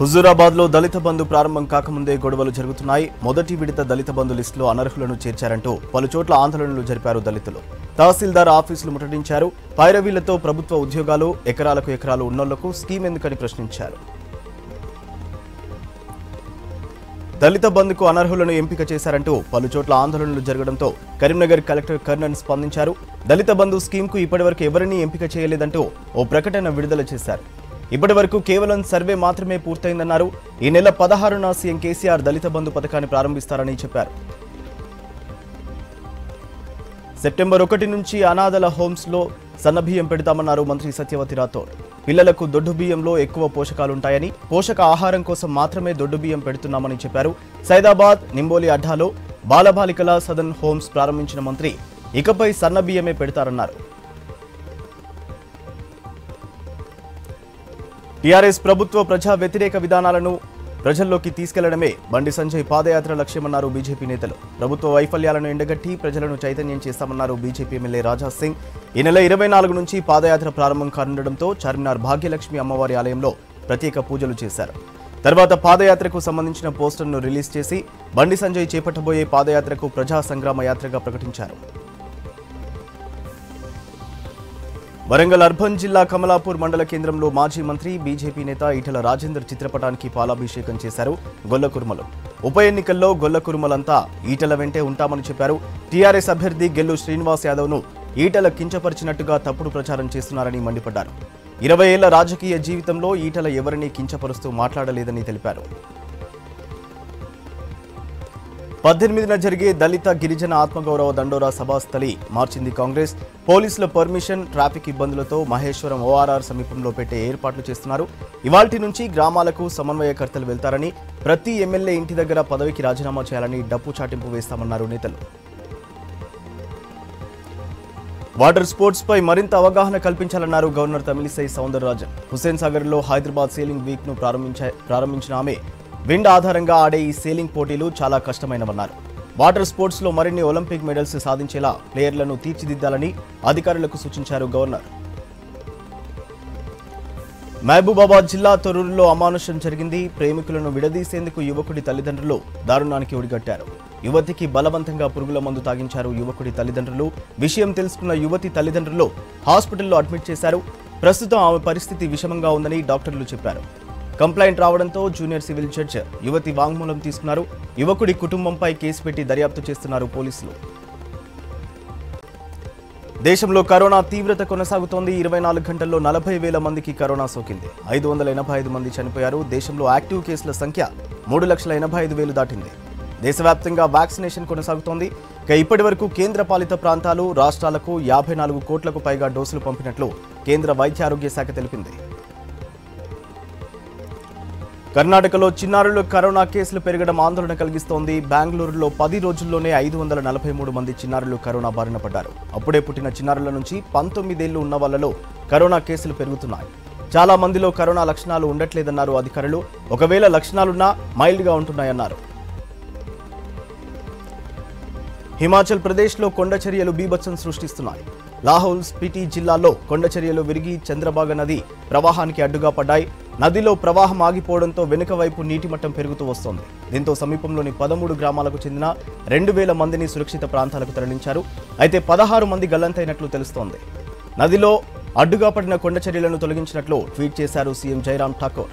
హుజూరాబాద్లో దళిత బంధు ప్రారంభం కాకముందే గొడవలు జరుగుతున్నాయి. మొదటి విడత దళిత బంధు లిస్టులో అనర్హులను చేర్చారంటూ పలుచోట్ల ఆందోళనలు జరిపారు దళితులు. తహసీల్దార్ ఆఫీసులు ముట్టడించారు. పైరవీలతో ప్రభుత్వ ఉద్యోగాలు ఎకరాలకు ఎకరాలు ఉన్నోళ్ళకు స్కీమ్ ఎందుకని ప్రశ్నించారు. దళిత బంధుకు అనర్హులను ఎంపిక చేశారంటూ పలు చోట్ల ఆందోళనలు జరగడంతో కరీంనగర్ కలెక్టర్ కర్ణన్ స్పందించారు. దళిత బంధు స్కీమ్కు ఇప్పటివరకు ఎవరినీ ఎంపిక చేయలేదంటూ ఓ ప్రకటన విడుదల చేశారు. ఇప్పటి వరకు కేవలం సర్వే మాత్రమే పూర్తయిందన్నారు. ఈ నెల పదహారున సీఎం కేసీఆర్ దళిత బంధు పథకాన్ని ప్రారంభిస్తారని చెప్పారు. సెప్టెంబర్ ఒకటి నుంచి అనాథల హోమ్స్లో సన్నబియ్యం పెడతామన్నారు మంత్రి సత్యవతి రాథోడ్. పిల్లలకు దొడ్డు బియ్యంలో ఎక్కువ పోషకాలుంటాయని పోషక ఆహారం కోసం మాత్రమే దొడ్డు బియ్యం పెడుతున్నామని చెప్పారు. సైదాబాద్ నింబోలి అడ్డాలో బాలబాలికల సదన్ హోమ్స్ ప్రారంభించిన మంత్రి ఇకపై సన్నబియ్యమే పెడతారన్నారు. టీఆర్ఎస్ ప్రభుత్వ ప్రజా వ్యతిరేక విధానాలను ప్రజల్లోకి తీసుకెళ్ళడమే బండి సంజయ్ పాదయాత్ర లక్ష్యమన్నారు బీజేపీ నేతలు. ప్రభుత్వ వైఫల్యాలను ఎండగట్టి ప్రజలను చైతన్యం చేస్తామన్నారు బీజేపీ ఎమ్మెల్యే రాజా సింగ్. ఈ నెల ఇరవై నాలుగు నుంచి పాదయాత్ర ప్రారంభం కానుండడంతో చార్మినార్ భాగ్యలక్ష్మి అమ్మవారి ఆలయంలో ప్రత్యేక పూజలు చేశారు. తర్వాత పాదయాత్రకు సంబంధించిన పోస్టర్ను రిలీజ్ చేసి బండి సంజయ్ చేపట్టబోయే పాదయాత్రకు ప్రజా సంగ్రామ యాత్రగా ప్రకటించారు. వరంగల్ అర్బన్ జిల్లా కమలాపూర్ మండల కేంద్రంలో మాజీ మంత్రి బీజేపీ నేత ఈటల రాజేందర్ చిత్రపటానికి పాలాభిషేకం చేశారు గొల్లకుర్మలు ఉప ఎన్నికల్లో గొల్లకుర్మలంతా ఈటల వెంటే ఉంటామని చెప్పారు. టీఆర్ఎస్ అభ్యర్థి గెల్లు శ్రీనివాస్ యాదవ్ను ఈటల కించపరిచినట్టుగా తప్పుడు ప్రచారం చేస్తున్నారని మండిపడ్డారు. ఇరవై ఏళ్ళ రాజకీయ జీవితంలో ఈటల ఎవరినీ కించపరుస్తూ మాట్లాడలేదని తెలిపారు. పద్దెనిమిదిన జరిగే దళిత గిరిజన ఆత్మగౌరవ దండోరా సభాస్థలి మార్చింది కాంగ్రెస్. పోలీసుల పర్మిషన్ ట్రాఫిక్ ఇబ్బందులతో మహేశ్వరం ఓఆర్ఆర్ సమీపంలో పెట్టే ఏర్పాట్లు చేస్తున్నారు. ఇవాల్టి నుంచి గ్రామాలకు సమన్వయకర్తలు వెళ్తారని ప్రతి ఎమ్మెల్యే ఇంటి దగ్గర పదవికి రాజీనామా చేయాలని డప్పు చాటింపు వేస్తామన్నారు నేతలు. వాటర్ స్పోర్ట్స్ పై మరింత అవగాహన కల్పించాలన్నారు గవర్నర్ తమిళిసై సౌందరరాజన్. హుస్సేన్ సాగర్లో హైదరాబాద్ సేలింగ్ వీక్ను ప్రారంభించిన ఆమె విండ్ ఆధారంగా ఆడే ఈ సేలింగ్ పోటీలు చాలా కష్టమైనవన్నారు. వాటర్ స్పోర్ట్స్లో మరిన్ని ఒలింపిక్ మెడల్స్ సాధించేలా ప్లేయర్లను తీర్చిదిద్దాలని అధికారులకు సూచించారు గవర్నర్. మహబూబాబాద్ జిల్లా తొర్రూరులో అమానుషం జరిగింది. ప్రేమికులను విడదీసేందుకు యువకుడి తల్లిదండ్రులు దారుణానికి ఒడిగట్టారు. యువతికి బలవంతంగా పురుగుల మందు తాగించారు యువకుడి తల్లిదండ్రులు. విషయం తెలుసుకున్న యువతి తల్లిదండ్రులు హాస్పిటల్లో అడ్మిట్ చేశారు. ప్రస్తుతం ఆమె పరిస్థితి విషమంగా ఉందని డాక్టర్లు చెప్పారు. కంప్లైంట్ రావడంతో జూనియర్ సివిల్ జడ్జ్ యువతి వాంగ్మూలం తీసుకున్నారు. యువకుడి కుటుంబంపై కేసు పెట్టి దర్యాప్తు చేస్తున్నారు పోలీసులు. దేశంలో కరోనా తీవ్రత కొనసాగుతోంది. ఇరవై నాలుగు గంటల్లో నలభై వేల మందికి కరోనా సోకింది. ఐదు వందల ఎనభై ఐదు మంది చనిపోయారు. దేశంలో యాక్టివ్ కేసుల సంఖ్య మూడు లక్షల ఎనభై ఐదు వేలు దాటింది. దేశవ్యాప్తంగా వ్యాక్సినేషన్ కొనసాగుతోంది. ఇక ఇప్పటి వరకు కేంద్ర పాలిత ప్రాంతాలు రాష్ట్రాలకు యాభై నాలుగు కోట్లకు పైగా డోసులు పంపినట్లు కేంద్ర వైద్య ఆరోగ్య శాఖ తెలిపింది. కర్ణాటకలో చిన్నారులు కరోనా కేసులు పెరగడం ఆందోళన కలిగిస్తోంది. బెంగళూరులో పది రోజుల్లోనే ఐదు వందల నలభై మూడు మంది చిన్నారులు కరోనా బారిన పడ్డారు. అప్పుడే పుట్టిన చిన్నారుల నుంచి పంతొమ్మిదేళ్ళు ఉన్న వాళ్ళలో కరోనా కేసులు పెరుగుతున్నాయి. చాలా మందిలో కరోనా లక్షణాలు ఉండట్లేదన్నారు అధికారులు. ఒకవేళ లక్షణాలున్నా మైల్డ్గా ఉంటున్నాయన్నారు. హిమాచల్ ప్రదేశ్లో కొండ చర్యలు బీభత్సం సృష్టిస్తున్నాయి. లాహౌల్ స్పిటి జిల్లాలో కొండ చర్యలు విరిగి చంద్రబాగ నది ప్రవాహానికి అడ్డుగా పడ్డాయి. నదిలో ప్రవాహం ఆగిపోవడంతో వెనుక వైపు నీటి మట్టం పెరుగుతూ వస్తోంది. దీంతో సమీపంలోని పదమూడు గ్రామాలకు చెందిన రెండు వేల మందిని సురక్షిత ప్రాంతాలకు తరలించారు. అయితే పదహారు మంది గల్లంతైనట్లు తెలుస్తోంది. నదిలో అడ్డుగా పడిన కొండ చర్యలను తొలగించినట్లు ట్వీట్ చేశారు సీఎం జైరాం ఠాకూర్.